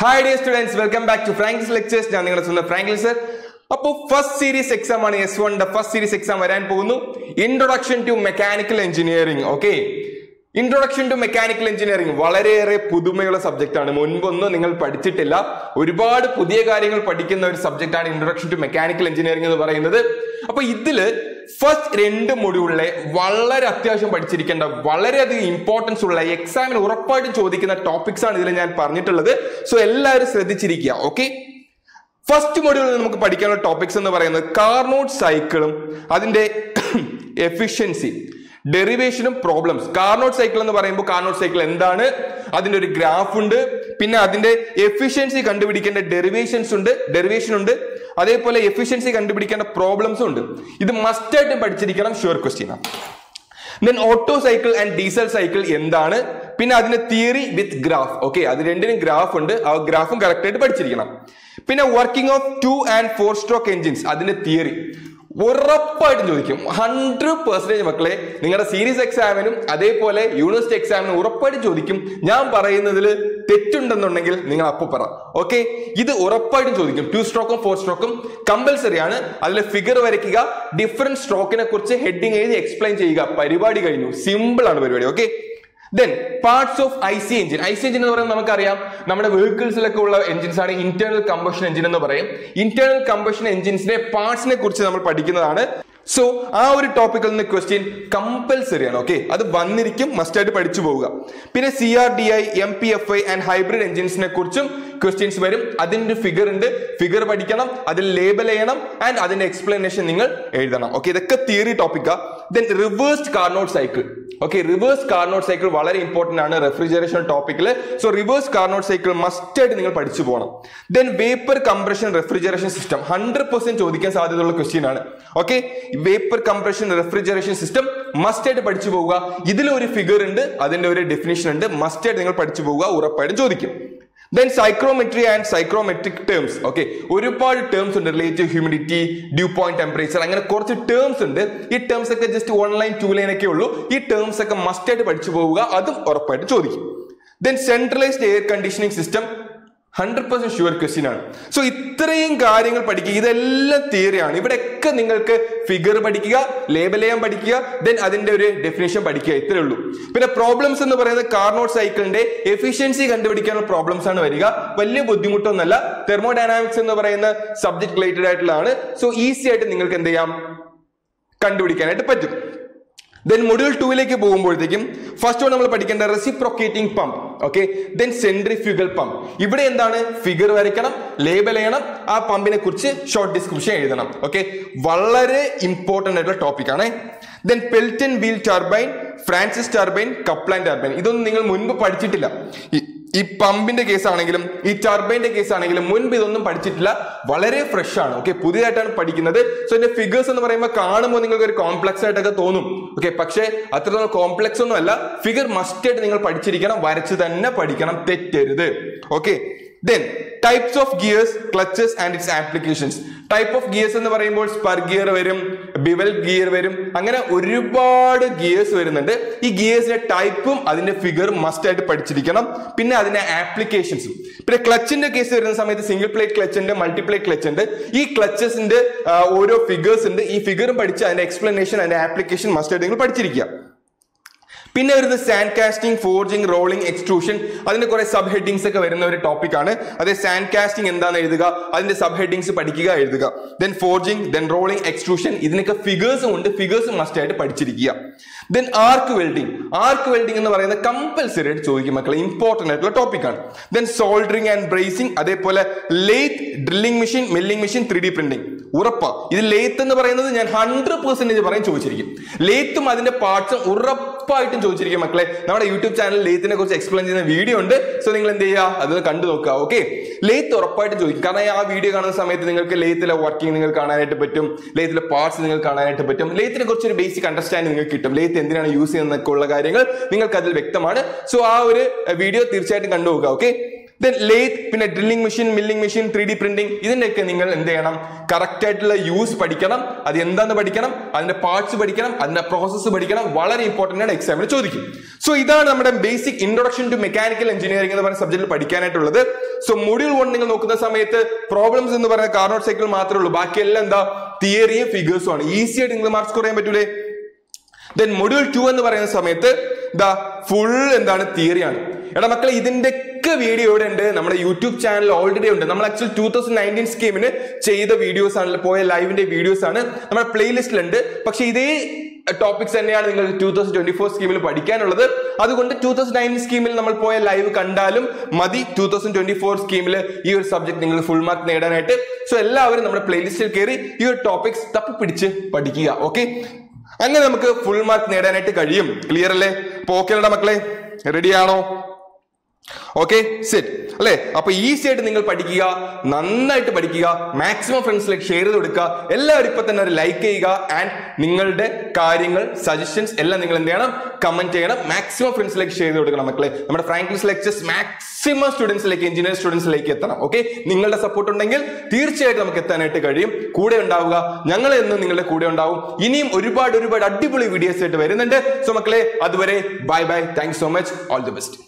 Hi dear students welcome back to Franklis lectures ഞാൻ നിങ്ങളുടെ സ്വന്തം ഫ്രാങ്ക്ലിസ് സർ അപ്പോൾ ഫസ്റ്റ് സീരീസ് എക്സാം ആണ് എസ് വണ്ണിന്റെ ഫസ്റ്റ് സീരീസ് എക്സാം വരാൻ പോകുന്നു. Introduction to mechanical engineering okay introduction to mechanical engineering വളരെയേറെ പുതുമയുള്ള സബ്ജക്റ്റ് ആണ്. മുൻപൊന്നും നിങ്ങൾ പഠിച്ചിട്ടില്ല. ഒരുപാട് പുതിയ കാര്യങ്ങൾ പഠിക്കുന്ന ഒരു സബ്ജക്റ്റ് ആണ് ഇൻട്രൊഡക്ഷൻ ടു മെക്കാനിക്കൽ എഞ്ചിനീയറിംഗ് എന്ന് പറയുന്നത്. അപ്പൊ ഇതിൽ ഫസ്റ്റ് രണ്ട് മൊഡ്യൂളിലെ വളരെ അത്യാവശ്യം പഠിച്ചിരിക്കേണ്ട വളരെയധികം ഇമ്പോർട്ടൻസ് ഉള്ള എക്സാമിന് ഉറപ്പായിട്ടും ചോദിക്കുന്ന ടോപ്പിക്സ് ആണ് ഇതിൽ ഞാൻ പറഞ്ഞിട്ടുള്ളത്. സോ എല്ലാവരും ശ്രദ്ധിച്ചിരിക്കുക ഓക്കെ ഫസ്റ്റ് മൊഡ്യൂളിൽ നമുക്ക് പഠിക്കാനുള്ള ടോപ്പിക്സ് എന്ന് പറയുന്നത് കാർനോട്ട് സൈക്കിളും അതിന്റെ എഫിഷ്യൻസി ഡെറിവേഷനും പ്രോബ്ലംസ് കാർനോട്ട് സൈക്കിൾ എന്ന് പറയുമ്പോൾ കാർനോട്ട് സൈക്കിൾ എന്താണ്? അതിന്റെ ഒരു ഗ്രാഫ് ഉണ്ട്. പിന്നെ അതിന്റെ എഫിഷ്യൻസി കണ്ടുപിടിക്കേണ്ട ഡെറിവേഷൻസ് ഉണ്ട് ഡെറിവേഷൻ ഉണ്ട്. അതേപോലെ എഫിഷ്യൻസി കണ്ടുപിടിക്കേണ്ട പ്രോബ്ലംസും ഉണ്ട്. ഇത് മസ്റ്റ് ആയിട്ട് പഠിച്ചിരിക്കണം sure question then Otto cycle and diesel cycle എന്താണ്? പിന്നെ അതിന്റെ തിയറി വിത്ത് ഗ്രാഫ് ഓക്കെ അത് രണ്ടിനും ഗ്രാഫ് ഉണ്ട്. ആ ഗ്രാഫും കറക്റ്റ് ആയിട്ട് പഠിച്ചിരിക്കണം. പിന്നെ working of two and four stroke engines അതിന്റെ തിയറി ഉറപ്പായിട്ടും ചോദിക്കും. ഹൺഡ്രഡ് പെർസെന്റേജ് മക്കളെ നിങ്ങളുടെ സീരീസ് എക്സാമിനും അതേപോലെ യൂണിവേഴ്സിറ്റി എക്സാമിനും ഉറപ്പായിട്ടും ചോദിക്കും. ഞാൻ പറയുന്നതിൽ തെറ്റുണ്ടെന്നുണ്ടെങ്കിൽ നിങ്ങൾ അപ്പോൾ പറ. ഓക്കെ ഇത് ഉറപ്പായിട്ടും ചോദിക്കും. ടു സ്ട്രോക്കും ഫോർ സ്ട്രോക്കും കമ്പൽസറി ആണ്. അതിൽ ഫിഗർ വരയ്ക്കുക ഡിഫറെന്റ് സ്ട്രോക്കിനെ കുറിച്ച് ഹെഡിങ് എഴുതി എക്സ്പ്ലെയിൻ ചെയ്യുക. പരിപാടി കഴിഞ്ഞു. സിമ്പിൾ ആണ് പരിപാടി. Okay then parts of I C engine I C engine എന്ന് പറയുന്നത് നമുക്കറിയാം. നമ്മുടെ വെഹിക്കിൾസിലൊക്കെ ഉള്ള എഞ്ചിൻസ് ആണ്. ഇന്റേണൽ കമ്പഷൻ എഞ്ചിൻ എന്ന് പറയും. ഇന്റേണൽ കമ്പഷൻ എഞ്ചിൻസിന്റെ പാർട്സിനെ കുറിച്ച് നമ്മൾ പഠിക്കുന്നതാണ്. സോ ആ ഒരു ടോപ്പിക്കിൽ നിന്ന് ക്വസ്റ്റ്യൻ കമ്പൽസറി ആണ് ഓക്കെ അത് വന്നിരിക്കും മസ്റ്റായിട്ട് പഠിച്ചു പോവുക. പിന്നെ C R D I M P F I and hybrid എഞ്ചിൻസിനെ കുറിച്ചും ക്വസ്റ്റ്യൻസ് വരും. അതിന്റെ ഫിഗർ ഉണ്ട്. ഫിഗർ പഠിക്കണം അതിൽ ലേബൽ ചെയ്യണം ആൻഡ് അതിന്റെ എക്സ്പ്ലനേഷൻ നിങ്ങൾ എഴുതണം ഓക്കെ ഇതൊക്കെ theory ടോപ്പിക്കാ then reversed Carnot cycle okay reverse Carnot cycle വളരെ ഇമ്പോർട്ടന്റ് ആണ് റെഫ്രിജറേഷൻ ടോപ്പിക്കിൽ so reverse Carnot cycle must ആയിട്ട് നിങ്ങൾ പഠിച്ചു പോകണം then vapour compression refrigeration system hundred percent ചോദിക്കാൻ സാധ്യതയുള്ള ക്വസ്റ്റ്യൻ ആണ്. Okay vapour compression refrigeration system must ആയിട്ട് പഠിച്ചു പോവുക. ഇതിലൊരു ഫിഗർ ഉണ്ട് അതിന്റെ ഒരു ഡെഫിനേഷൻ ഉണ്ട്. മസ്റ്റ് ആയിട്ട് നിങ്ങൾ പഠിച്ചു പോവുക ഉറപ്പായിട്ടും ചോദിക്കും. Then psychrometry and psychrometric terms okay ഒരുപാട് ടേംസ് ഉണ്ട്. Relative humidity dew point temperature അങ്ങനെ കുറച്ച് ടേംസ് ഉണ്ട്. ഈ ടേംസ് ഒക്കെ just one line two line ഒക്കെ ഉള്ളൂ. ഈ ടേംസ് ഒക്കെ മസ്റ്റ് ആയിട്ട് പഠിച്ചു പോവുക. അതും ഉറപ്പായിട്ട് ചോദിക്കും. Then centralised air conditioning system hundred percent sure question ആണ്. സോ ഇത്രയും കാര്യങ്ങൾ പഠിക്കുക ഇതെല്ലാം തിയറിയാണ് ഇവിടെയൊക്കെ നിങ്ങൾക്ക് ഫിഗർ പഠിക്കുക ലേബൽ ചെയ്യാൻ പഠിക്കുക ദെൻ അതിന്റെ ഒരു ഡെഫിനേഷൻ പഠിക്കുക ഇത്രേ ഉള്ളൂ. പിന്നെ പ്രോബ്ലംസ് എന്ന് പറയുന്നത് കാർനോട്ട് സൈക്കിളിന്റെ എഫിഷ്യൻസി കണ്ടുപിടിക്കാനുള്ള പ്രോബ്ലംസ് ആണ് വരിക. വലിയ ബുദ്ധിമുട്ടൊന്നല്ല തെർമോഡൈനാമിക്സ് എന്ന് പറയുന്ന സബ്ജക്ട് റിലേറ്റഡ് ആയിട്ടുള്ളതാണ്. സോ ഈസി ആയിട്ട് നിങ്ങൾക്ക് എന്ത് ചെയ്യാം? കണ്ടുപിടിക്കാനായിട്ട് പറ്റും. ദെൻ മൊഡ്യൂൾ ടൂവിലേക്ക് പോകുമ്പോഴത്തേക്കും ഫസ്റ്റ് നമ്മൾ പഠിക്കേണ്ട reciprocating pump okay then centrifugal pump ഇവിടെ എന്താണ്? ഫിഗർ വരയ്ക്കണം ലേബൽ ചെയ്യണം ആ പമ്പിനെ കുറിച്ച് ഷോർട്ട് ഡിസ്ക്രിപ്ഷൻ എഴുതണം ഓക്കെ വളരെ ഇമ്പോർട്ടന്റ് ആയിട്ടുള്ള ടോപ്പിക് ആണ്. Then Pelton wheel turbine Francis turbine Kaplan turbine ഇതൊന്നും നിങ്ങൾ മുൻപ് പഠിച്ചിട്ടില്ല. ഈ- പമ്പിന്റെ കേസ് ആണെങ്കിലും ഈ ടർബൈന്റെ കേസ് ആണെങ്കിലും മുൻപ് ഇതൊന്നും പഠിച്ചിട്ടില്ല. വളരെ ഫ്രഷ് ആണ്. ഓക്കെ പുതിയതായിട്ടാണ് പഠിക്കുന്നത്. സോ ഇതിന്റെ ഫിഗേഴ്സ് എന്ന് പറയുമ്പോൾ കാണുമ്പോൾ നിങ്ങൾക്ക് ഒരു കോംപ്ലക്സ് ആയിട്ടൊക്കെ തോന്നും. ഓക്കെ പക്ഷേ അത്രത്തോളം കോംപ്ലക്സ് ഒന്നും അല്ല. ഫിഗർ മസ്റ്റ് ആയിട്ട് നിങ്ങൾ പഠിച്ചിരിക്കണം. വരച്ച് തന്നെ പഠിക്കണം. തെറ്റരുത്. Okay then types of gears clutches and its applications type of gears എന്ന് പറയുമ്പോൾ സ്പർ ഗിയർ വരും. ബിവൽ ഗിയർ വരും. അങ്ങനെ ഒരുപാട് ഗിയേഴ്സ് വരുന്നുണ്ട്. ഈ ഗിയേഴ്സിന്റെ ടൈപ്പും അതിന്റെ ഫിഗർ മസ്റ്റ് ആയിട്ട് പഠിച്ചിരിക്കണം. പിന്നെ അതിന്റെ ആപ്ലിക്കേഷൻസും പിന്നെ ക്ലച്ചിന്റെ കേസ് വരുന്ന സമയത്ത് സിംഗിൾ പ്ലേറ്റ് ക്ലച്ച് ഉണ്ട് മൾട്ടിപ്ലേ ക്ലച്ച് ഉണ്ട്. ഈ ക്ലച്ചസിന്റെ ഓരോ ഫിഗേഴ്സ് ഉണ്ട്. ഈ ഫിഗറും പഠിച്ച് അതിന്റെ എക്സ്പ്ലനേഷൻ അതിന്റെ ആപ്ലിക്കേഷൻ മസ്റ്റ് ആയിട്ട് നിങ്ങൾ പഠിച്ചിരിക്കുക. പിന്നെ വരുന്നത് sand casting forging rolling extrusion അതിന്റെ കുറെ സബ് ഹെഡിങ്സ് ഒക്കെ വരുന്ന ഒരു ടോപ്പിക് ആണ്. അതെ സാൻഡ് കാസ്റ്റിംഗ് എന്താണെന്ന് എഴുതുക അതിന്റെ സബ് ഹെഡിങ്സ് പഠിക്കുക എഴുതുക. Then forging then rolling extrusion ഇതിനൊക്കെ ഫിഗേഴ്സും ഉണ്ട്. ഫിഗേഴ്സ് മസ്റ്റ് ആയിട്ട് പഠിച്ചിരിക്കുക. Then arc welding arc welding എന്ന് പറയുന്നത് കമ്പൽസറി ആയിട്ട് ചോദിക്കും മക്കളെ. ഇമ്പോർട്ടന്റ് ആയിട്ടുള്ള ടോപ്പിക് ആണ്. ദെൻ സോൾഡറിംഗ് ആൻഡ് ബ്രേസിംഗ് അതേപോലെ lathe drilling machine milling machine three D printing ഉറപ്പാ. ഇത് ലേത്ത് എന്ന് പറയുന്നത് ഞാൻ ഹൺഡ്രഡ് പെർസെന്റേജ് പറയും ചോദിച്ചിരിക്കും. ലേത്തും അതിന്റെ പാർട്സും ഉറപ്പായിട്ടും ചോദിച്ചിരിക്കും മക്കളെ. നമ്മുടെ യൂട്യൂബ് ചാനൽ ലേത്തിനെ കുറിച്ച് എക്സ്പ്ലെയിൻ ചെയ്യുന്ന വീഡിയോ ഉണ്ട്. സോ നിങ്ങൾ എന്ത് ചെയ്യുക? അത് കണ്ടു നോക്കുക ഓക്കെ ലേത്ത് ഉറപ്പായിട്ടും ചോദിക്കും. കാരണം ആ വീഡിയോ കാണുന്ന സമയത്ത് നിങ്ങൾക്ക് ലേത്തിലെ വർക്കിംഗ് നിങ്ങൾ കാണാനായിട്ട് പറ്റും. ലേത്തിലെ പാർട്സ് നിങ്ങൾ കാണാനായിട്ട് പറ്റും. ലേത്തിനെ കുറിച്ച് ഒരു ബേസിക് അണ്ടർസ്റ്റാൻഡിങ് നിങ്ങൾക്ക് കിട്ടും. ലേത്ത് എന്തിനാണ് യൂസ് ചെയ്യുന്നതൊക്കെ ഉള്ള കാര്യങ്ങൾ നിങ്ങൾക്ക് അതിൽ വ്യക്തമാണ്. സോ ആ ഒരു വീഡിയോ തീർച്ചയായിട്ടും കണ്ടു നോക്കുക ഓക്കെ ദെൻ ലേത്ത് പിന്നെ drilling machine milling machine three D printing ഇതിന്റെയൊക്കെ നിങ്ങൾ എന്ത് ചെയ്യണം? കറക്റ്റ് ആയിട്ടുള്ള യൂസ് പഠിക്കണം അത് എന്താന്ന് പഠിക്കണം അതിന്റെ പാർട്സ് പഠിക്കണം അതിന്റെ പ്രോസസ്സ് പഠിക്കണം വളരെ ഇമ്പോർട്ടന്റ് ആണ് എക്സാമിന് ചോദിക്കും. സോ ഇതാണ് നമ്മുടെ basic introduction to mechanical engineering എന്ന് പറയുന്ന സബ്ജക്റ്റിൽ പഠിക്കാനായിട്ടുള്ളത്. സോ മൊഡ്യൂൾ വൺ നിങ്ങൾ നോക്കുന്ന സമയത്ത് പ്രോബ്ലംസ് എന്ന് പറയുന്ന കാർണോട്ട് സൈക്കിൾ മാത്രമേ ഉള്ളൂ. ബാക്കിയെല്ലാം എന്താ? തിയറിയും ഫിഗേഴ്സും ആണ്. ഈസി ആയിട്ട് നിങ്ങൾ മാർക്സ് കുറയാൻ പറ്റൂലേ? ദെൻ മൊഡ്യൂൾ ടു എന്ന് പറയുന്ന സമയത്ത് ദാ ഫുൾ എന്താണ്? തിയറിയാണ് എടാ മക്കളെ ഇതിന്റെ ഒക്കെ വീഡിയോ ഇവിടെ ഉണ്ട്. നമ്മുടെ യൂട്യൂബ് ചാനൽ ഓൾറെഡി ഉണ്ട്. നമ്മൾ ആക്ച്വൽ ടൂ തൗസൻഡ് നയന്റീൻ സ്കീമിന് ചെയ്ത വീഡിയോസ് ആണ് പോയ ലൈവിന്റെ വീഡിയോസ് ആണ്. നമ്മുടെ പ്ലേലിസ്റ്റിലുണ്ട് പക്ഷെ ഇതേ ടോപ്പിക്സ് തന്നെയാണ് നിങ്ങൾ ടൂ തൗസൻഡ് ട്വന്റി ഫോർ സ്കീമിൽ പഠിക്കാനുള്ളത്. അതുകൊണ്ട് ടൂ തൗസൻഡ് നയന്റീൻ സ്കീമിൽ നമ്മൾ പോയ ലൈവ് കണ്ടാലും മതി. ടൂ തൗസൻഡ് ട്വന്റി ഫോർ സ്കീമിൽ ഈ ഒരു സബ്ജക്ട് നിങ്ങൾ ഫുൾ മാർക്ക് നേടാനായിട്ട്. സോ എല്ലാവരും നമ്മുടെ പ്ലേലിസ്റ്റിൽ കയറി ഈ ഒരു ടോപ്പിക്സ് തപ്പി പിടിച്ച് പഠിക്കുക. ഓക്കെ അങ്ങനെ നമുക്ക് ഫുൾ മാർക്ക് നേടാനായിട്ട് കഴിയും. ക്ലിയർ അല്ലേ? ഓക്കെ മക്കളെ. റെഡിയാണോ ഓക്കെ സെറ്റ് അല്ലെ? അപ്പൊ ഈസി ആയിട്ട് നിങ്ങൾ പഠിക്കുക നന്നായിട്ട് പഠിക്കുക മാക്സിമം ഫ്രണ്ട്സിലേക്ക് ഷെയർ ചെയ്ത് കൊടുക്കുക എല്ലാവരും ഇപ്പൊ തന്നെ ഒരു ലൈക്ക് ചെയ്യുക ആൻഡ് നിങ്ങളുടെ കാര്യങ്ങൾ സജഷൻസ് എല്ലാം നിങ്ങൾ എന്ത് ചെയ്യണം? കമന്റ് ചെയ്യണം. മാക്സിമം ഫ്രണ്ട്സിലേക്ക് ഷെയർ ചെയ്ത് കൊടുക്കണം മക്കളെ. നമ്മുടെ ഫ്രാങ്ക്ലിസ് ലെക്ചേഴ്സ് മാക്സിമം സ്റ്റുഡൻസിലേക്ക് എഞ്ചിനീയർ സ്റ്റുഡൻസിലേക്ക് എത്തണം. ഓക്കെ നിങ്ങളുടെ സപ്പോർട്ട് ഉണ്ടെങ്കിൽ തീർച്ചയായിട്ടും നമുക്ക് എത്താനായിട്ട് കഴിയും. കൂടെ ഉണ്ടാവുക. ഞങ്ങൾ എന്നും നിങ്ങളുടെ കൂടെ ഉണ്ടാവും. ഇനിയും ഒരുപാട് ഒരുപാട് അടിപൊളി വീഡിയോസ് ആയിട്ട് വരുന്നുണ്ട്. സോ മക്കളെ അതുവരെ bye bye thank so much all the best